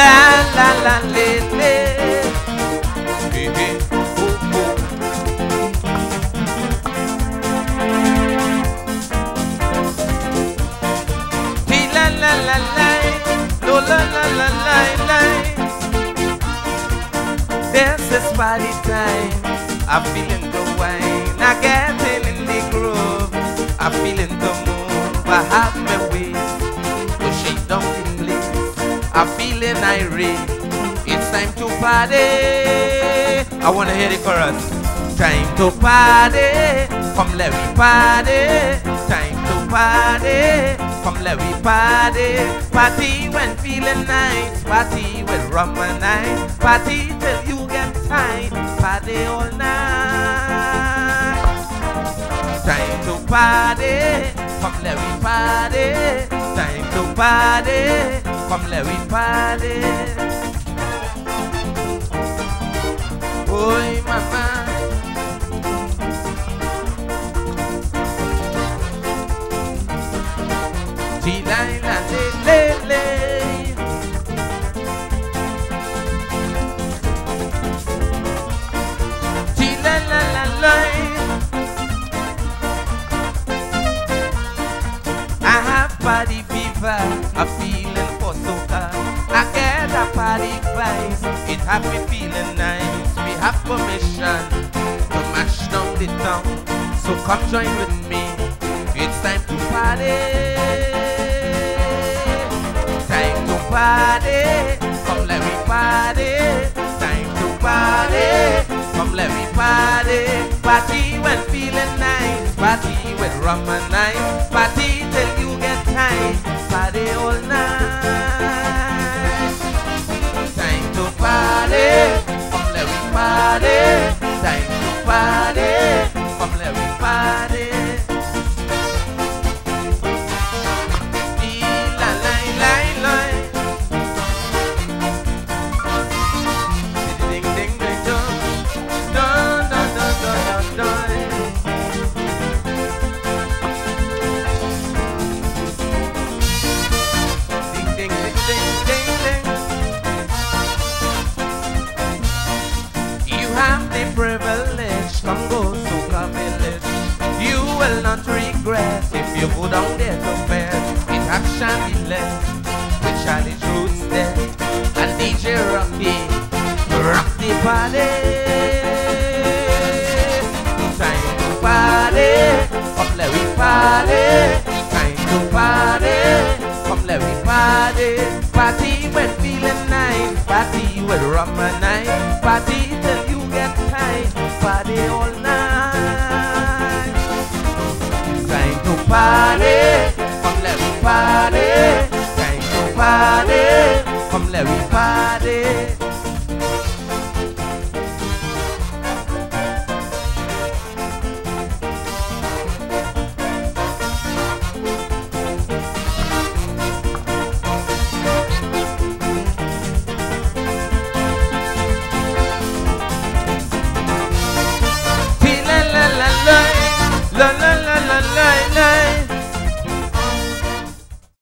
la la la le le. Hey, hey, la la la la, lo la la la la. This is party time. I'm feeling the wine. I getting in the groove. I'm feeling the move. I have my I'm feeling irate. It's time to party. I wanna hear the chorus. Time to party. Come let me party. Time to party. Come let me party. Party when feeling nice. Party with rum and ice. Party till you get tired. Party all night. Time to party, come let me party. Time to party, let me party. Oi, mama. Tilaila me feeling nice. We have permission to mash down the town, so come join with me. It's time to party. Time to party, come let me party. Time to party, come let me party. Party when feeling nice, party with rum regret if you go down there to bed. It Shandy left with Charlie Roots there and DJ Rocky. Rock the party. Time to party. Come let we party. Time to party. Come let we party. Party when feeling nice. Party with rum and ice. Party Come let me party.